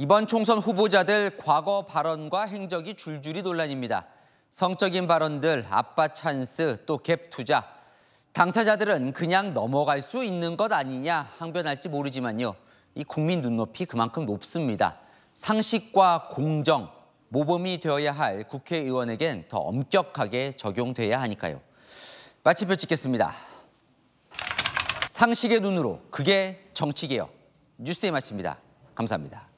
이번 총선 후보자들 과거 발언과 행적이 줄줄이 논란입니다. 성적인 발언들, 아빠 찬스, 또 갭 투자. 당사자들은 그냥 넘어갈 수 있는 것 아니냐 항변할지 모르지만요. 이 국민 눈높이 그만큼 높습니다. 상식과 공정, 모범이 되어야 할 국회의원에겐 더 엄격하게 적용돼야 하니까요. 마침표 찍겠습니다. 상식의 눈으로 그게 정치개혁. 뉴스의 마칩니다. 감사합니다.